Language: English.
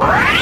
Ah!